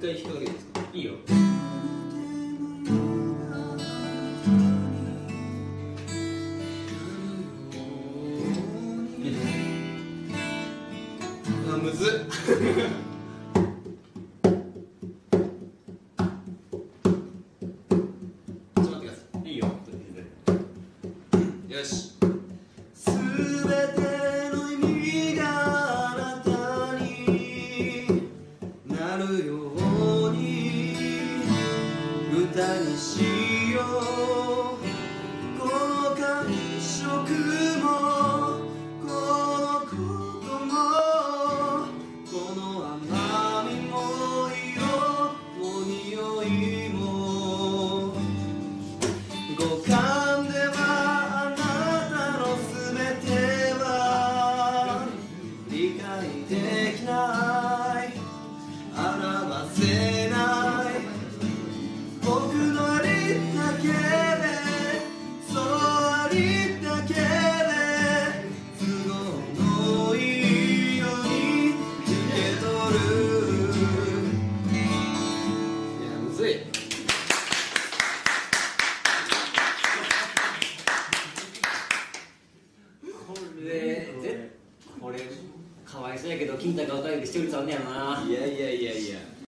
回弾くだけでいいですかいいよあむずるよ。うに歌にしよ。うこの感触もこのこともこの甘みも色も匂いこれぜこれかわいそうやけど金太が歌うより視聴率あんねやろな。いやいやいやいや